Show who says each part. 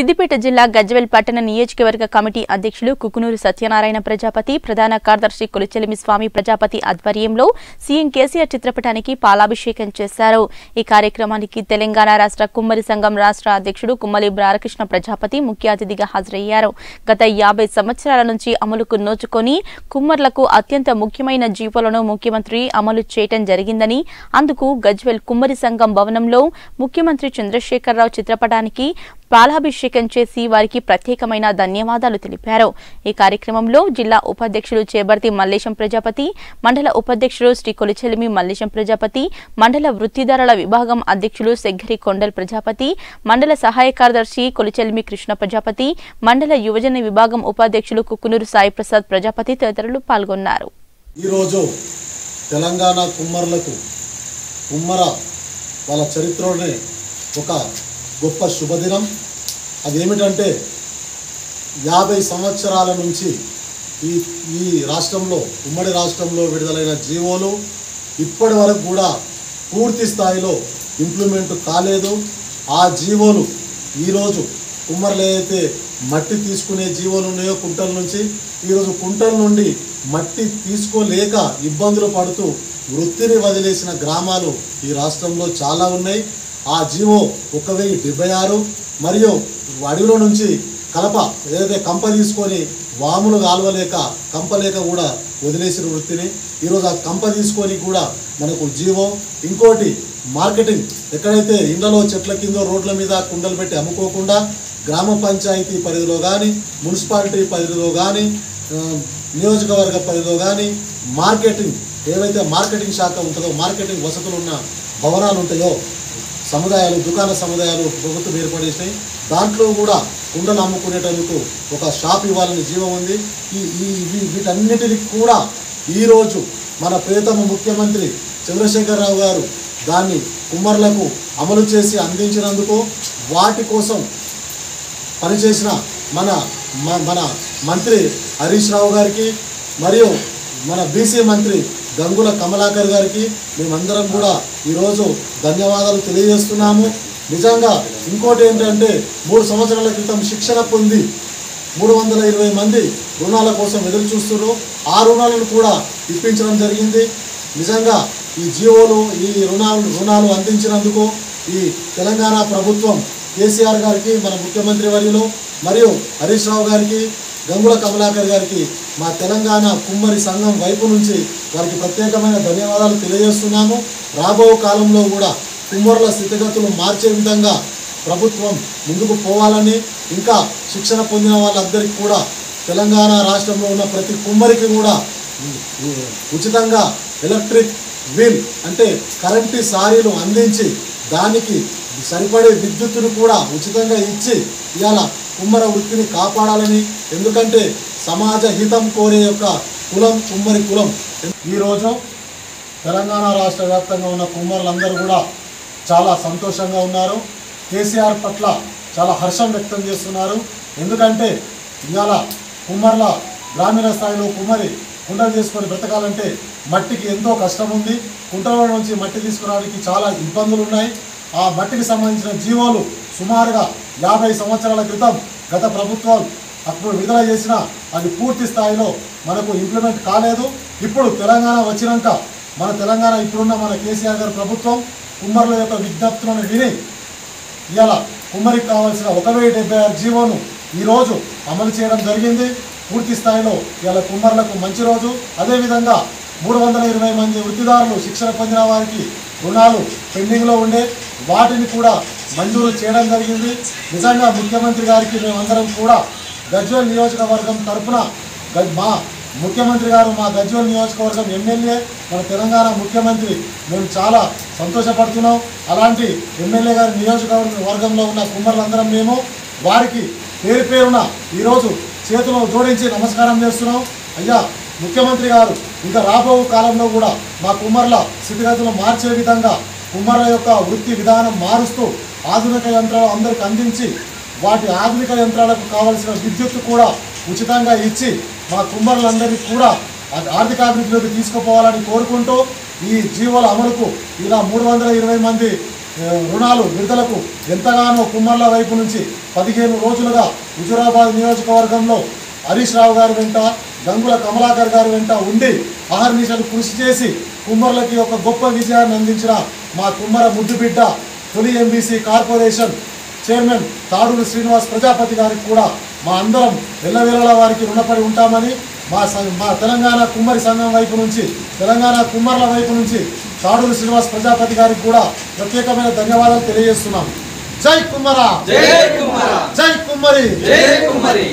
Speaker 1: సిద్దిపేట జిల్లా గజ్వెల్ పట్టణ నియోజకవర్గ కమిటీ అధ్యక్షులు కుకునూరు సత్యనారాయణ ప్రజాపతి ప్రధాన కార్యదర్శి కొలిచెలిమి స్వామి ప్రజాపతి ఆధ్వర్యంలో సీఎం కేసీఆర్ చిత్రపటానికి పాలాభిషేకం చేశారు. ఈ కార్యక్రమానికి తెలంగాణ రాష్ట్ర కుమ్మరి సంఘం రాష్ట్ర అధ్యక్షుడు కుమ్మలి బాలకృష్ణ ప్రజాపతి ముఖ్య అతిథిగా హాజరయ్యారు. గత యాభై సంవత్సరాల నుంచి అమలుకు నోచుకొని కుమ్మర్లకు అత్యంత ముఖ్యమైన జీవోలను ముఖ్యమంత్రి అమలు చేయటం జరిగిందని అందుకు గజ్వెల్ కుమ్మరి సంఘం భవనంలో ముఖ్యమంత్రి చంద్రశేఖరరావు చిత్రపటానికి పాలాభిషేకం చేసి వారికి ప్రత్యేకమైన ధన్యవాదాలు తెలిపారు. ఈ కార్యక్రమంలో జిల్లా ఉపాధ్యక్షులు చేబర్తి మల్లేశం ప్రజాపతి మండల ఉపాధ్యక్షులు శ్రీ కొలిచెలిమి మల్లేశం ప్రజాపతి మండల వృత్తిదారుల విభాగం అధ్యక్షులు సెగ్గరి కొండల్ ప్రజాపతి మండల సహాయ కార్యదర్శి కొలిచెలిమి కృష్ణ ప్రజాపతి మండల యువజన విభాగం ఉపాధ్యక్షులు కుక్కునూరు సాయి ప్రసాద్ ప్రజాపతి తదితరులు పాల్గొన్నారు.
Speaker 2: ఈరోజు తెలంగాణ కుమ్మరులకు కుమ్మర వాళ్ళ చరిత్రలోనే ఒక గొప్ప శుభదినం. అదేమిటంటే యాభై సంవత్సరాల నుంచి ఈ ఈ రాష్ట్రంలో ఉమ్మడి రాష్ట్రంలో విడుదలైన జీవోలు ఇప్పటి వరకు కూడా పూర్తి స్థాయిలో ఇంప్లిమెంట్ కాలేదు. ఆ జీవోలు ఈరోజు కుమ్మర్లు ఏదైతే మట్టి తీసుకునే జీవోలు ఉన్నాయో కుంటల నుంచి ఈరోజు కుంటల నుండి మట్టి తీసుకోలేక ఇబ్బందులు పడుతూ వృత్తిని వదిలేసిన గ్రామాలు ఈ రాష్ట్రంలో చాలా ఉన్నాయి. ఆ జీవో ఒక వెయ్యి డెబ్బై ఆరు మరియు అడవిలో నుంచి కలప ఏదైతే కంప తీసుకొని వాములు కాలువలేక కంపలేక కూడా వదిలేసిన వృత్తిని ఈరోజు ఆ కంప తీసుకొని కూడా మనకు జీవో ఇంకోటి మార్కెటింగ్. ఎక్కడైతే ఇళ్ళలో చెట్ల కింద రోడ్ల మీద కుండలు పెట్టి అమ్ముకోకుండా గ్రామ పంచాయతీ పరిధిలో కానీ మున్సిపాలిటీ పరిధిలో కానీ నియోజకవర్గ పరిధిలో కానీ మార్కెటింగ్ ఏవైతే మార్కెటింగ్ శాఖ ఉంటుందో మార్కెటింగ్ వసతులు ఉన్న భవనాలు ఉంటాయో సముదాయాలు దుకాణ సముదాయాలు ప్రభుత్వం ఏర్పడేసినాయి. దాంట్లో కూడా కుండలు అమ్ముకునేటందుకు ఒక షాప్ ఇవ్వాలని జీవం ఉంది. ఈ ఈ వీ- వీటన్నిటిని కూడా ఈరోజు మన ప్రియతమ ముఖ్యమంత్రి చంద్రశేఖరరావు గారు దాన్ని కుమ్మర్లకు అమలు చేసి అందించినందుకు వాటి కోసం పనిచేసిన మన మ- మన మంత్రి హరీష్ రావు గారికి మరియు మన బీసీ మంత్రి గంగుల కమలాకర్ గారికి మేమందరం కూడా ఈరోజు ధన్యవాదాలు తెలియజేస్తున్నాము. నిజంగా ఇంకోటి ఏంటంటే మూడు సంవత్సరాల క్రితం శిక్షణ పొంది మూడు వందల ఇరవై మంది రుణాల కోసం ఎదురు చూస్తున్నారు. ఆ రుణాలను కూడా ఇప్పించడం జరిగింది. నిజంగా ఈ జీవోలు ఈ రుణాలు రుణాలు అందించినందుకు ఈ తెలంగాణ ప్రభుత్వం కేసీఆర్ గారికి మన ముఖ్యమంత్రి వర్యులు మరియు హరీష్ రావు గారికి గంగుల కమలాకర్ గారికి మా తెలంగాణ కుమ్మరి సంఘం వైపు నుంచి వారికి ప్రత్యేకమైన ధన్యవాదాలు తెలియజేస్తున్నాము. రాబో కాలంలో కూడా కుమ్మరుల స్థితిగతులు మార్చే విధంగా ప్రభుత్వం ముందుకు పోవాలని ఇంకా శిక్షణ పొందిన వాళ్ళందరికీ కూడా తెలంగాణ రాష్ట్రంలో ఉన్న ప్రతి కుమ్మరికి కూడా ఉచితంగా ఎలక్ట్రిక్ వీల్ అంటే కరెంటు సారీలు అందించి దానికి సరిపడే విద్యుత్తును కూడా ఉచితంగా ఇచ్చి ఇవాళ కుమ్మర వృత్తిని కాపాడాలని ఎందుకంటే సమాజ హితం కోరే యొక్క కులం కుమ్మరి కులం. ఈరోజు తెలంగాణ రాష్ట్ర వ్యాప్తంగా ఉన్న కుమ్మరులందరూ కూడా చాలా సంతోషంగా ఉన్నారు. కేసీఆర్ పట్ల చాలా హర్షం వ్యక్తం చేస్తున్నారు. ఎందుకంటే ఇవాళ కుమ్మర్ల గ్రామీణ స్థాయిలో కుమ్మరి కుండలు చేసుకొని బ్రతకాలంటే మట్టికి ఎంతో కష్టం ఉంది కుంటల నుంచి మట్టి తీసుకురావడానికి చాలా ఇబ్బందులు ఉన్నాయి ఆ మట్టికి సంబంధించిన జీవోలు సుమారుగా యాభై సంవత్సరాల క్రితం గత ప్రభుత్వం అప్పుడు విడుదల చేసిన అది పూర్తి స్థాయిలో మనకు ఇంప్లిమెంట్ కాలేదు. ఇప్పుడు తెలంగాణ వచ్చినాక మన తెలంగాణ ఇప్పుడున్న మన కేసీఆర్ గారి ప్రభుత్వం కుమ్మరుల యొక్క విజ్ఞప్తులను విని ఇవాళ కుమ్మరికి కావాల్సిన ఒక వెయ్యి డెబ్బై ఆరు జీవోను ఈరోజు అమలు చేయడం జరిగింది. పూర్తి స్థాయిలో ఇవాళ కుమ్మరులకు మంచి రోజు. అదేవిధంగా మూడు వందల ఇరవై మంది వృత్తిదారులు శిక్షణ పొందిన వారికి రుణాలు పెండింగ్లో ఉండే వాటిని కూడా మంజూరు చేయడం జరిగింది. నిజంగా ముఖ్యమంత్రి గారికి మేమందరం కూడా గజ్వల్ నియోజకవర్గం తరఫున మా ముఖ్యమంత్రి గారు మా గజ్వల్ నియోజకవర్గం ఎమ్మెల్యే మన తెలంగాణ ముఖ్యమంత్రి మేము చాలా సంతోషపడుతున్నాం. అలాంటి ఎమ్మెల్యే గారి నియోజకవర్గ వర్గంలో ఉన్న కుమ్మరులందరం మేము వారికి పేరు పేరున ఈరోజు చేతులు జోడించి నమస్కారం చేస్తున్నాం. అయ్యా ముఖ్యమంత్రి గారు ఇంకా రాబో కాలంలో కూడా మా కుమ్మర్ల స్థితిగతులు మార్చే విధంగా కుమ్మర్ల యొక్క వృత్తి విధానం మారుస్తూ ఆధునిక యంత్రాలు అందరికి అందించి వాటి ఆధునిక యంత్రాలకు కావలసిన విద్యుత్తు కూడా ఉచితంగా ఇచ్చి మా కుమ్మరులందరికీ కూడా ఆర్థిక ఆర్థికాభివృద్ధిలోకి తీసుకుపోవాలని కోరుకుంటూ ఈ జీవోల అమలుకు ఇలా మూడు వందల ఇరవై మంది రుణాలు విడుదలకు ఎంతగానో కుమ్మర్ల వైపు నుంచి పదిహేను రోజులుగా హుజురాబాద్ నియోజకవర్గంలో హరీష్ రావు గారి వెంట గంగుల కమలాకర్ గారి వెంట ఉండి అహర్నిశలు కృషి చేసి కుమ్మర్లకి ఒక గొప్ప విజయాన్ని అందించిన మా కుమ్మర ముద్దుబిడ్డ తొలి MBC corporation chairman Taduru Srinivas Prajapati గారికి కూడా మా అందరం ఎల్లవేళలా వారికి రుణపడి ఉంటామని మా మా తెలంగాణ కుమ్మరి సంఘం వైపు నుంచి తెలంగాణ కుమ్మర్ల వైపు నుంచి తాడూరు శ్రీనివాస్ ప్రజాపతి గారికి కూడా ప్రత్యేకమైన ధన్యవాదాలు తెలియజేస్తున్నాం. జై కుమ్మరా! జై కుమ్మరి!
Speaker 3: జై కుమారి